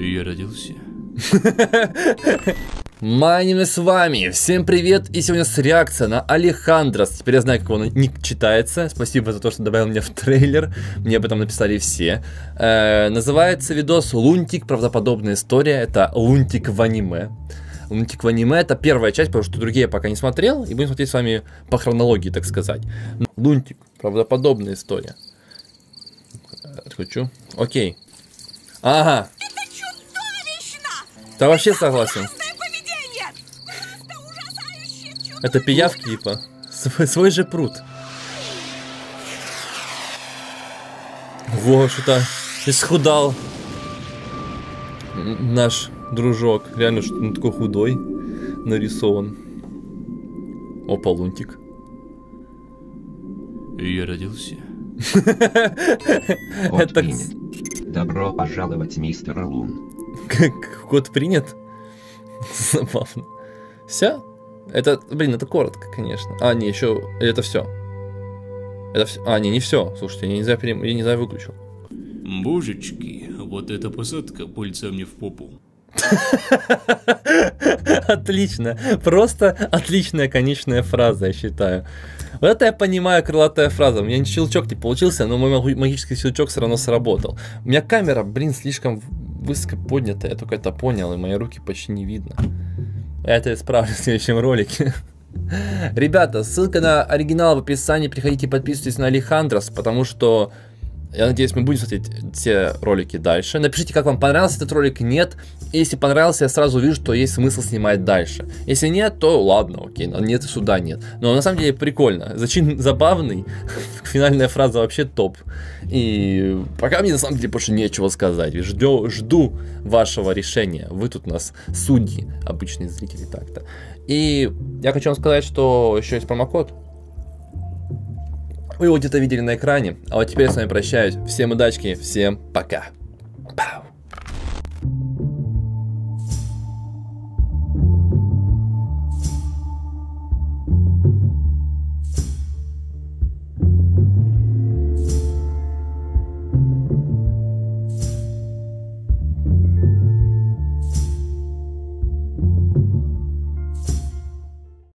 Я родился. Майним с вами, всем привет, и сегодня с реакция на Алехандрос, теперь я знаю, как он ник читается, спасибо за то, что добавил меня в трейлер, мне об этом написали все. Э, называется видос «Лунтик. Правдоподобная история», это Лунтик в аниме. Лунтик в аниме это первая часть, потому что другие я пока не смотрел, и будем смотреть с вами по хронологии, так сказать. Лунтик, правдоподобная история. Отключу. Окей. Ага. Да вообще согласен. Это пиявки, типа. Свой, свой же пруд. Во, что-то исхудал наш дружок. Реально, что он такой худой нарисован. Опа, лунтик. Я родился. Это. Добро пожаловать, мистер Лун. Как код принят? Забавно. Все? Это, блин, это коротко, конечно. А, не, еще, это все. Это все. А, не, не все. Слушайте, я не знаю, перем- я не знаю, выключил. Божечки, вот эта посадка пальцем мне в попу. Отлично. Просто отличная конечная фраза, я считаю. Вот это я понимаю, крылатая фраза. У меня щелчок не получился, но мой магический щелчок все равно сработал. У меня камера, блин, слишком высоко поднята. Я только это понял, и мои руки почти не видно. Я это исправлю в следующем ролике. Ребята, ссылка на оригинал в описании. Приходите, подписывайтесь на Алехандрос, потому что я надеюсь, мы будем смотреть все ролики дальше. Напишите, как вам понравился этот ролик, нет. Если понравился, я сразу вижу, что есть смысл снимать дальше. Если нет, то ладно, окей, нет и сюда нет. Но на самом деле прикольно. Зачин забавный. Финальная фраза вообще топ. И пока мне на самом деле больше нечего сказать. Ждю, жду вашего решения. Вы тут у нас судьи, обычные зрители так-то. И я хочу вам сказать, что еще есть промокод. Вы его где-то видели на экране. А вот теперь я с вами прощаюсь. Всем удачки, всем пока.